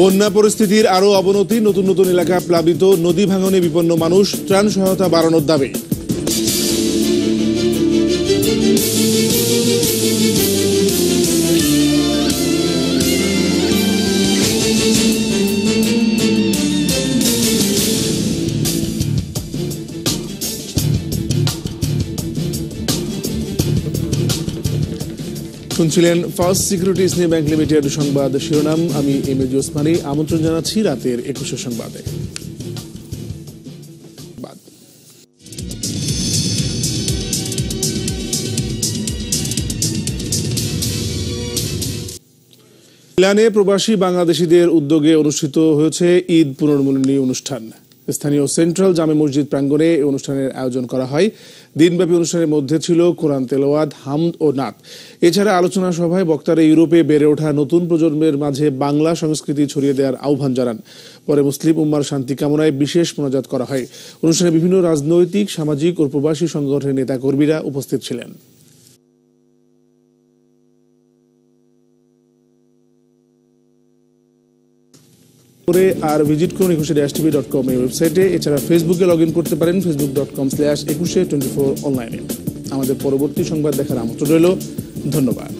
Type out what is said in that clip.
বন্যা পরিস্থিতির আরও অবনতি, নতুন নতুন এলাকা প্লাবিত, নদী ভাঙনে বিপন্ন মানুষ, ত্রাণ সহায়তা বাড়ানোর দাবি। শুনছিলেন ফার্স্ট সিকিউরিটিজ নিয়ে ব্যাংক লিমিটেড সংবাদ শিরোনাম। আমি এম এ ওসমানী আমন্ত্রণ জানাচ্ছি রাতের একুশে সংবাদে। বাদ। প্রবাসী বাংলাদেশিদের উদ্যোগে অনুষ্ঠিত হয়েছে ঈদ পুনর্মিলনী অনুষ্ঠান। স্থানীয় সেন্ট্রাল জামে মসজিদ প্রাঙ্গণে এই অনুষ্ঠানের আয়োজন করা হয়। দিনব্যাপী অনুষ্ঠানের মধ্যে ছিল কোরআন তেলাওয়াত, হামদ ও নাত। এছাড়া আলোচনা সভায় বক্তারা ইউরোপে বেড়ে ওঠা নতুন প্রজন্মের মাঝে বাংলা সংস্কৃতি ছড়িয়ে দেওয়ার আহ্বান জানান। পরে মুসলিম উম্মার শান্তি কামনায় বিশেষ মোনাজাত করা হয়। অনুষ্ঠানে বিভিন্ন রাজনৈতিক, সামাজিক ও প্রবাসী সংগঠনের নেতাকর্মীরা উপস্থিত ছিলেন। করে আর ভিজিট করুন একুশে ড্যাশ টিভি ডট কম এই ওয়েবসাইটে এছাড়া ফেসবুকে লগ ইন করতে পারেন ফেসবুক ডট কম স্ল্যাশ একুশে টোয়েন্টি ফোর অনলাইনে আমাদের পরবর্তী সংবাদ দেখার আমন্ত্রণ রইল। ধন্যবাদ।